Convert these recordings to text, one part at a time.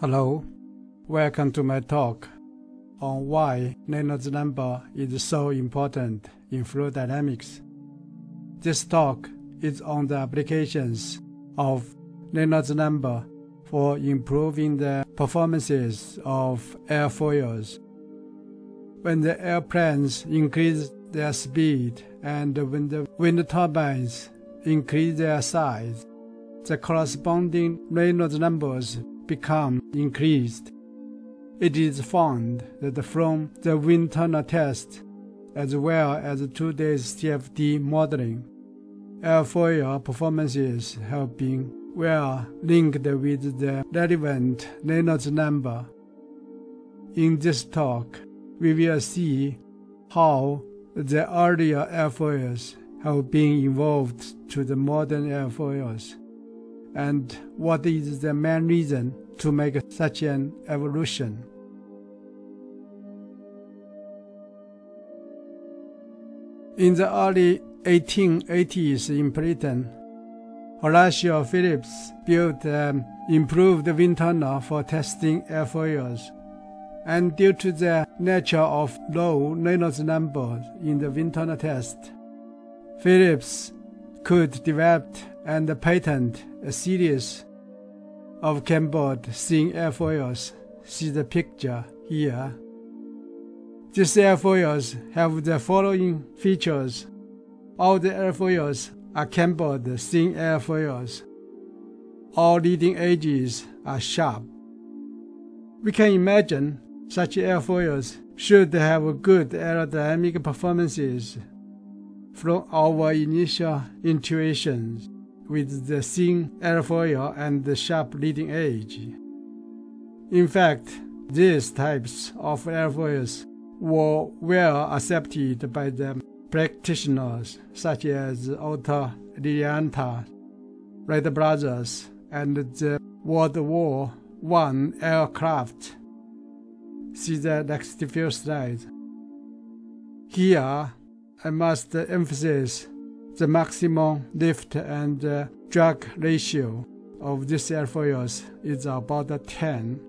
Hello, welcome to my talk on why Reynolds number is so important in fluid dynamics. This talk is on the applications of Reynolds number for improving the performances of airfoils. When the airplanes increase their speed and when the wind turbines increase their size, the corresponding Reynolds numbers become increased. It is found that from the wind tunnel test, as well as two days CFD modeling, airfoil performances have been well linked with the relevant Reynolds number. In this talk, we will see how the earlier airfoils have been evolved to the modern airfoils and what is the main reason to make such an evolution. In the early 1880s in Britain, Horatio Phillips built an improved wind tunnel for testing airfoils. And due to the nature of low Reynolds numbers in the wind tunnel test, Phillips could develop and patent a series of cambered seeing airfoils. See the picture here. These airfoils have the following features. All the airfoils are cambered seeing airfoils. All leading edges are sharp. We can imagine such airfoils should have good aerodynamic performances from our initial intuitions with the thin airfoil and the sharp leading edge. In fact, these types of airfoils were well accepted by the practitioners such as Otto Lilienthal, Wright Brothers, and the World War I aircraft. See the next few slides. Here, I must emphasize the maximum lift and uh, drag ratio of these airfoils is about 10.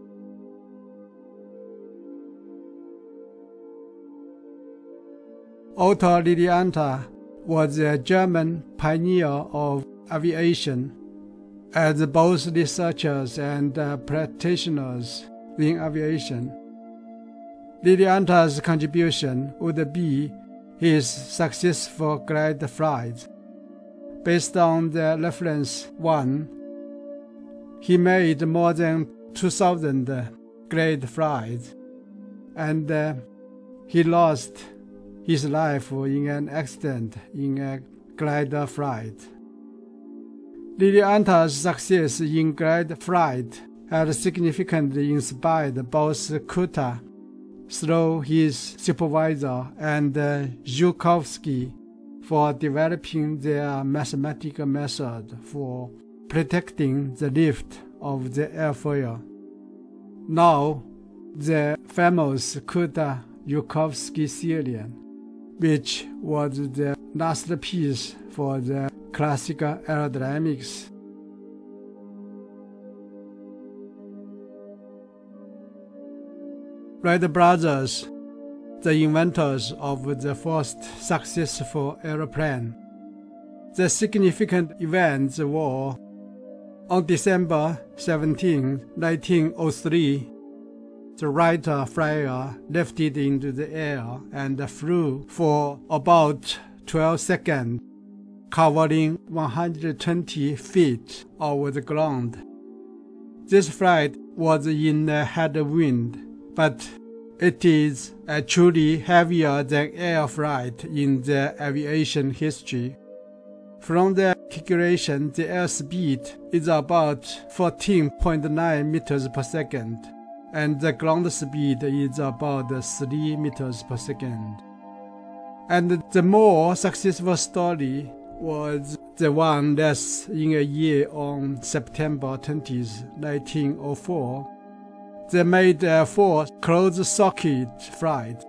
Otto Lilienthal was a German pioneer of aviation, as both researchers and uh, practitioners in aviation. Lilienthal's contribution would be his successful glide flight. Based on the reference one, he made more than 2,000 glide flights, and uh, he lost his life in an accident in a glider flight. Lilienthal's success in glide flight had significantly inspired both Kutta through his supervisor and uh, Zhukovsky for developing their mathematical method for protecting the lift of the airfoil. Now, the famous Kutta-Zhukovsky theory, which was the last piece for the classical aerodynamics Wright brothers, the inventors of the first successful aeroplane. The significant events were on December 17, 1903, the Wright flyer lifted into the air and flew for about 12 seconds, covering 120 feet over the ground. This flight was in a headwind but it is actually heavier than air flight in the aviation history. From the calculation, the airspeed is about 14.9 meters per second, and the ground speed is about 3 meters per second. And the more successful story was the one less in a year on September 20, 1904 they made a four closed-socket flight.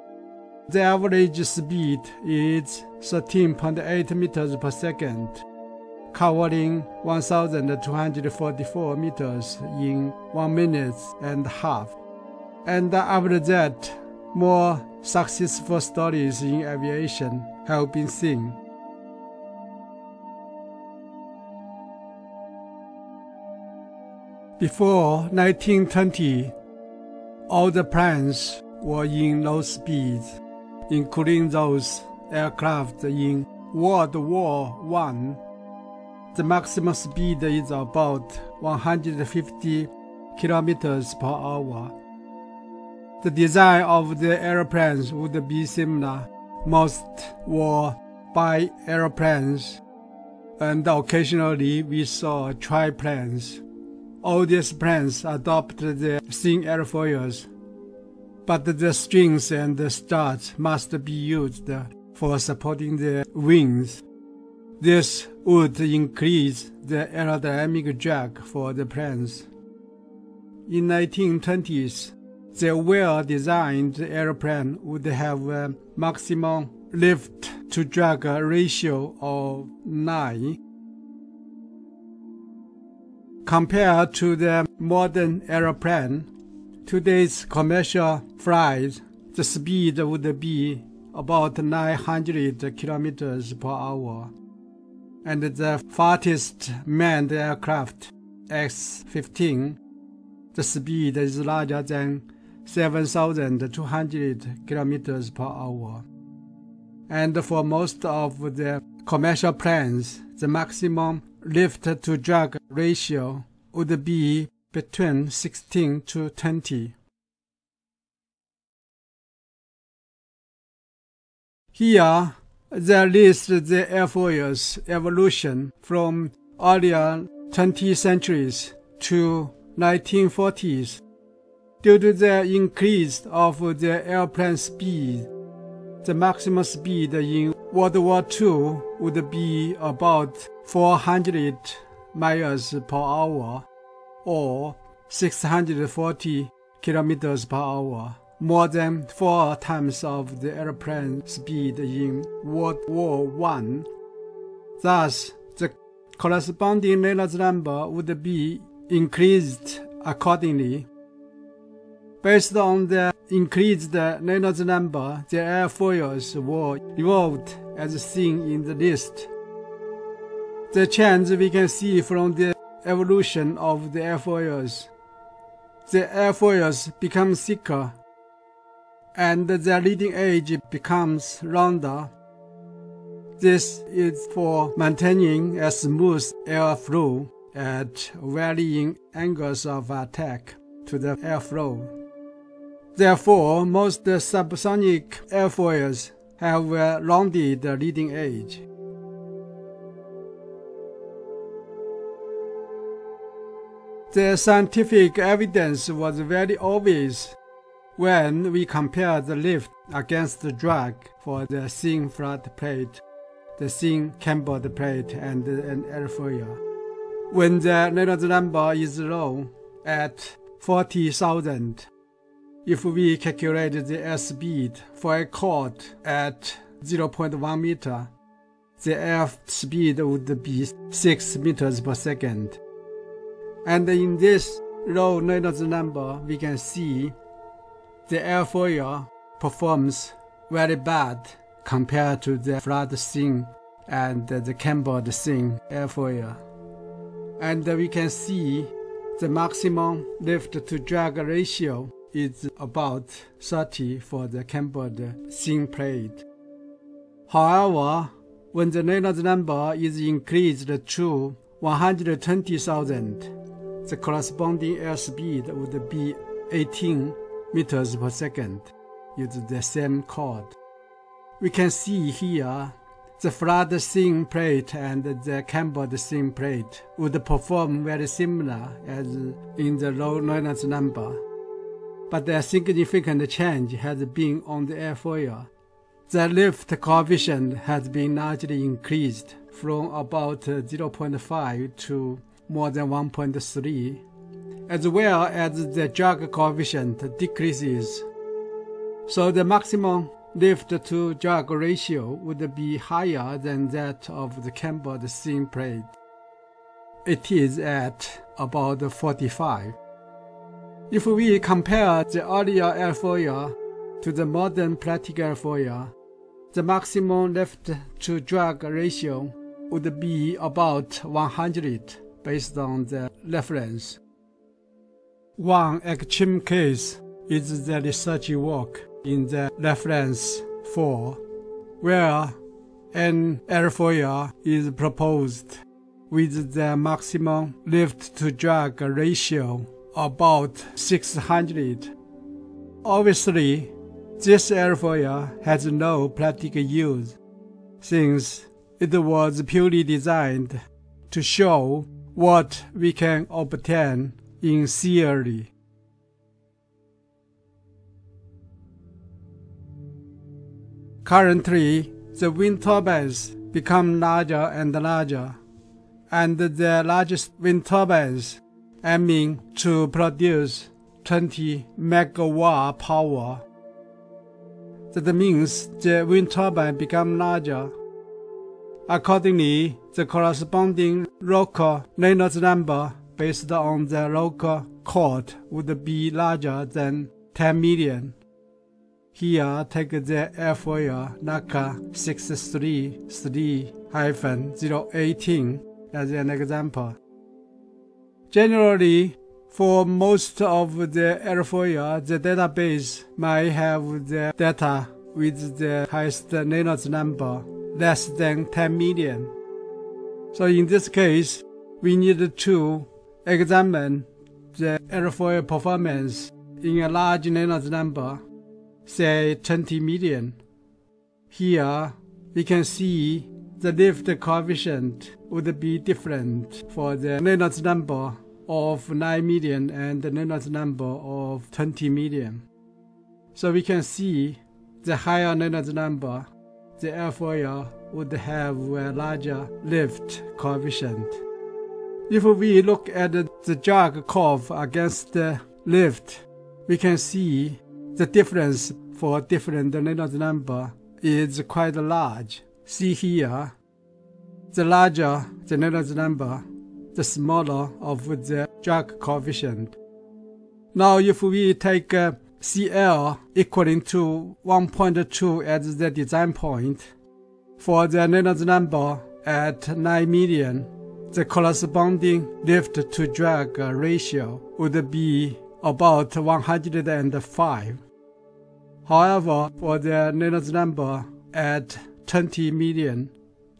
The average speed is 13.8 meters per second. covering 1,244 meters in one minute and a half. And after that, more successful stories in aviation have been seen. Before 1920, all the planes were in low speeds, including those aircraft in World War I. The maximum speed is about 150 kilometers per hour. The design of the airplanes would be similar. Most were by airplanes, and occasionally we saw triplanes. All these planes adopted the thin airfoils, but the strings and the studs must be used for supporting the wings. This would increase the aerodynamic drag for the planes. In 1920s, the well-designed airplane would have a maximum lift-to-drag ratio of 9. Compared to the modern airplane, today's commercial flights, the speed would be about 900 kilometers per hour, and the fastest manned aircraft, X-15, the speed is larger than 7,200 kilometers per hour. And for most of the commercial planes, the maximum lift to drag ratio would be between 16 to 20. Here, they list the airfoils evolution from earlier 20th centuries to 1940s Due to the increase of the airplane speed, the maximum speed in World War II would be about 400 miles per hour or 640 kilometers per hour, more than four times of the airplane speed in World War I. Thus, the corresponding Reynolds number would be increased accordingly. Based on the increased Reynolds number, the airfoils were evolved as seen in the list. The change we can see from the evolution of the airfoils. The airfoils become thicker and the leading edge becomes rounder. This is for maintaining a smooth airflow at varying angles of attack to the airflow. Therefore, most subsonic airfoils have a rounded leading edge. The scientific evidence was very obvious when we compared the lift against the drag for the thin flat plate, the thin cambered plate, and an airfoil. When the Reynolds number is low at 40,000, if we calculate the airspeed for a chord at 0.1 meter, the air speed would be 6 meters per second. And in this low Reynolds number, we can see the airfoil performs very bad compared to the flat thin and the cambered thin airfoil. And we can see the maximum lift to drag ratio is about 30 for the cambered thin plate. However, when the Reynolds number is increased to 120,000, the corresponding airspeed would be 18 meters per second using the same chord. We can see here the flat thin plate and the cambered thin plate would perform very similar as in the low Reynolds number but a significant change has been on the airfoil. The lift coefficient has been largely increased from about 0.5 to more than 1.3, as well as the drag coefficient decreases. So the maximum lift to drag ratio would be higher than that of the cambered thin plate. it is at about 45. If we compare the earlier airfoil to the modern practical airfoil, the maximum lift to drag ratio would be about 100 based on the reference. One extreme case is the research work in the reference 4, where an airfoil is proposed with the maximum lift to drag ratio about 600. Obviously, this airfoil has no practical use since it was purely designed to show what we can obtain in theory. Currently, the wind turbines become larger and larger, and the largest wind turbines aiming to produce 20 megawatt power. That means the wind turbine become larger. Accordingly, the corresponding local Reynolds number based on the local chord would be larger than 10 million. Here, take the airfoil NACA 633-018 as an example. Generally, for most of the airfoil, the database might have the data with the highest Reynolds number less than 10 million. So in this case, we need to examine the airfoil performance in a large Reynolds number, say 20 million. Here, we can see the lift coefficient would be different for the Reynolds number of 9 million and the Reynolds number of 20 million. So we can see the higher Reynolds number, the airfoil would have a larger lift coefficient. If we look at the drag curve against the lift, we can see the difference for different Reynolds number is quite large see here, the larger the Reynolds number, the smaller of the drag coefficient. Now if we take uh, CL equaling to 1.2 as the design point, for the Reynolds number at 9 million, the corresponding lift to drag ratio would be about 105. However, for the Reynolds number at 20 million,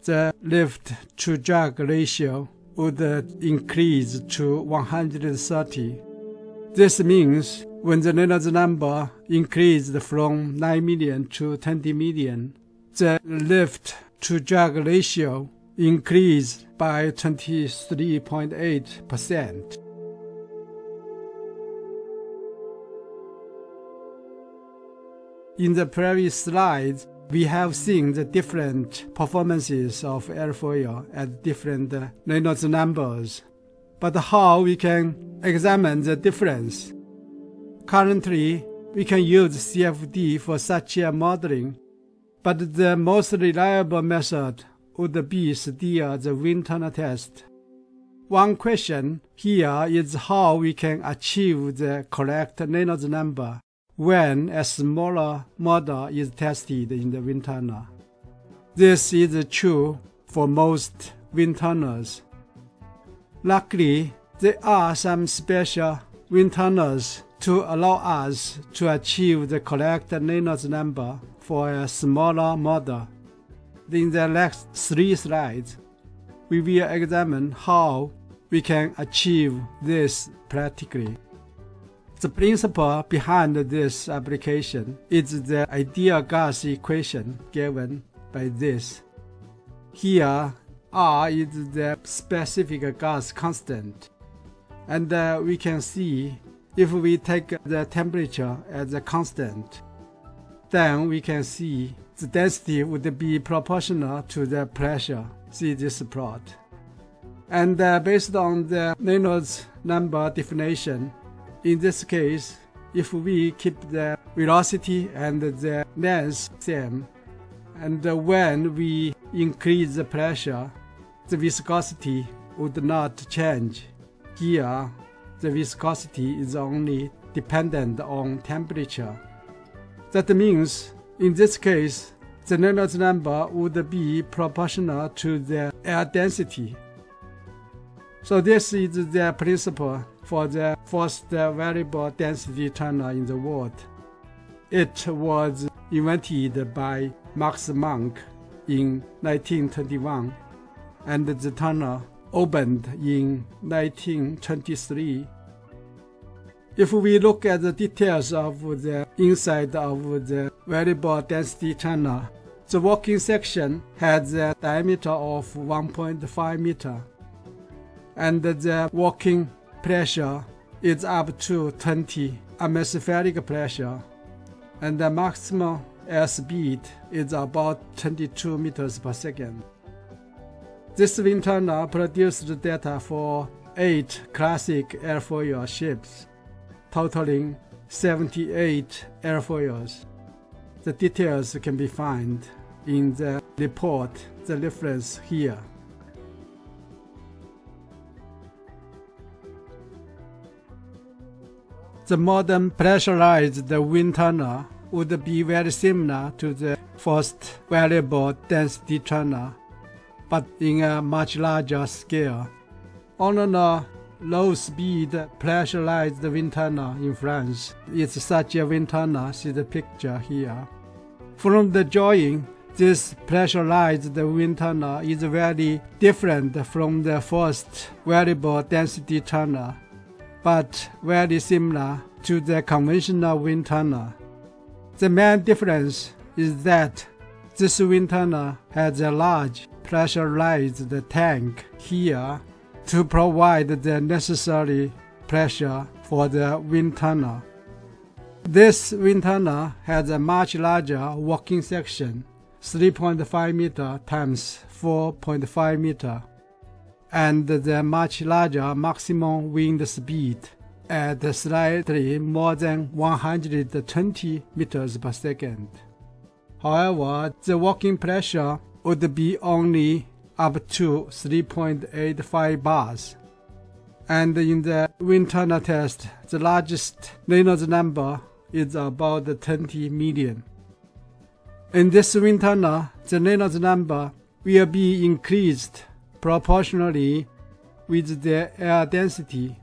the lift to drag ratio would increase to 130. This means when the Reynolds number increased from 9 million to 20 million, the lift to drag ratio increased by 23.8%. In the previous slides, we have seen the different performances of airfoil at different uh, Reynolds numbers. But how we can examine the difference? Currently, we can use CFD for such a modeling, but the most reliable method would be still the wind tunnel test. One question here is how we can achieve the correct Reynolds number when a smaller model is tested in the wind tunnel. This is true for most wind tunnels. Luckily, there are some special wind tunnels to allow us to achieve the correct Reynolds number for a smaller model. In the next three slides, we will examine how we can achieve this practically. The principle behind this application is the ideal gas equation given by this. Here, R is the specific gas constant, and uh, we can see if we take the temperature as a constant, then we can see the density would be proportional to the pressure. See this plot. And uh, based on the Reynolds number definition, in this case, if we keep the velocity and the length same, and when we increase the pressure, the viscosity would not change. Here, the viscosity is only dependent on temperature. That means, in this case, the Reynolds number would be proportional to the air density. So this is the principle for the first variable density tunnel in the world. It was invented by Max Munk in 1921, and the tunnel opened in 1923. If we look at the details of the inside of the variable density tunnel, the working section has a diameter of 1.5 meter, and the working pressure is up to 20 atmospheric pressure, and the maximum air speed is about 22 meters per second. This wind tunnel produced data for eight classic airfoil ships, totaling 78 airfoils. The details can be found in the report, the reference here. The modern pressurized wind tunnel would be very similar to the first variable density tunnel, but in a much larger scale. ONERA low-speed pressurized wind tunnel in France, it's such a wind tunnel, see the picture here. From the drawing, this pressurized wind tunnel is very different from the first variable density tunnel, but very similar to the conventional wind tunnel. The main difference is that this wind tunnel has a large pressurized tank here to provide the necessary pressure for the wind tunnel. This wind tunnel has a much larger working section, 3.5 meter times 4.5 meter, and the much larger maximum wind speed at slightly more than 120 meters per second. However, the working pressure would be only up to 3.85 bars. And in the wind tunnel test, the largest Reynolds number is about 20 million. In this wind tunnel, the Reynolds number will be increased proportionally with the air density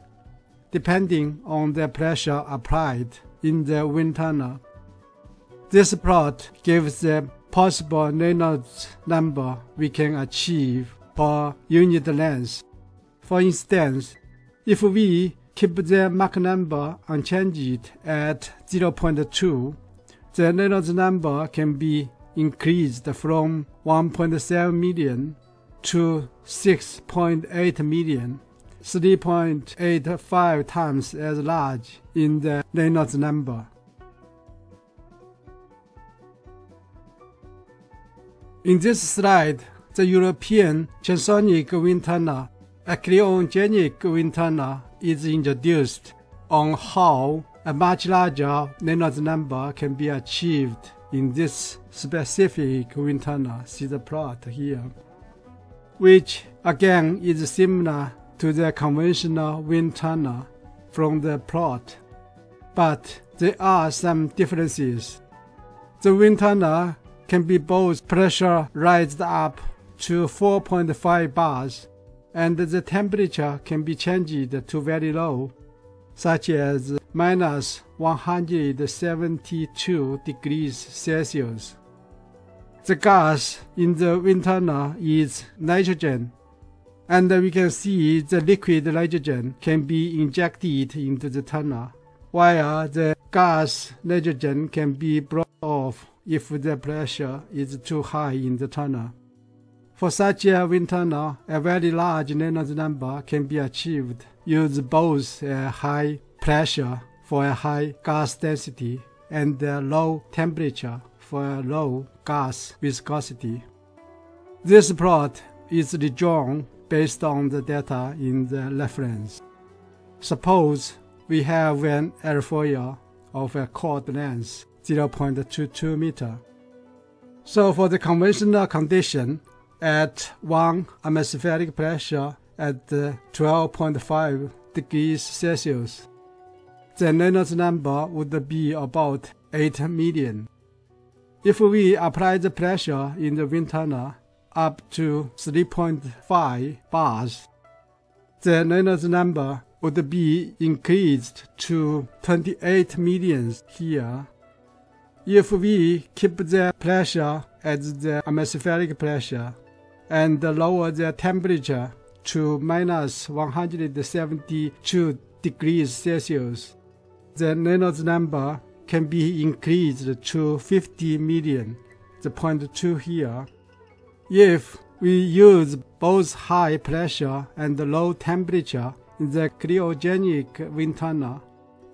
depending on the pressure applied in the wind tunnel. This plot gives the possible Reynolds number we can achieve per unit length. For instance, if we keep the Mach number unchanged at 0.2, the Reynolds number can be increased from 1.7 million to 6.8 million 3.85 times as large in the Reynolds number. In this slide, the European transonic wind tunnel, a cryogenic wind tunnel, is introduced on how a much larger Reynolds number can be achieved in this specific wind tunnel. See the plot here, which again is similar to the conventional wind tunnel from the plot, but there are some differences. The wind tunnel can be both pressurized up to 4.5 bars, and the temperature can be changed to very low, such as minus 172 degrees Celsius. The gas in the wind tunnel is nitrogen and we can see the liquid nitrogen can be injected into the tunnel, while the gas nitrogen can be brought off if the pressure is too high in the tunnel. For such a wind tunnel, a very large Reynolds number can be achieved. Use both a high pressure for a high gas density and a low temperature for a low gas viscosity. This plot is redrawn based on the data in the reference. Suppose we have an airfoil of a chord length 0.22 meter. So for the conventional condition, at 1 atmospheric pressure at 12.5 degrees Celsius. The Reynolds number would be about 8 million. If we apply the pressure in the wind tunnel up to 3.5 bars, the Reynolds number would be increased to 28 millions here. If we keep the pressure at the atmospheric pressure and lower the temperature to minus 172 degrees Celsius, the Reynolds number can be increased to 50 million, the point 2 here. If we use both high pressure and low temperature in the cryogenic wind tunnel,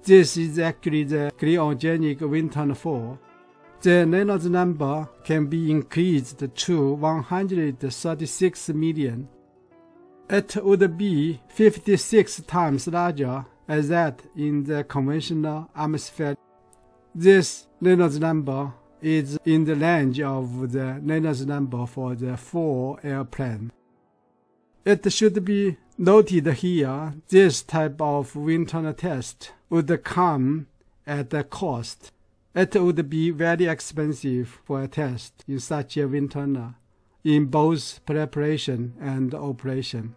this is actually the cryogenic wind tunnel 4. The Reynolds number can be increased to 136 million. It would be 56 times larger as that in the conventional atmosphere. This Reynolds number is in the range of the Reynolds number for the full airplane. It should be noted here this type of wind tunnel test would come at a cost. It would be very expensive for a test in such a wind tunnel in both preparation and operation.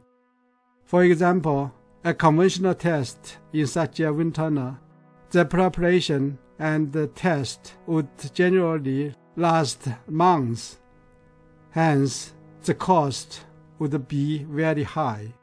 For example, a conventional test in such a wind tunnel, the preparation and the test would generally last months. Hence, the cost would be very high.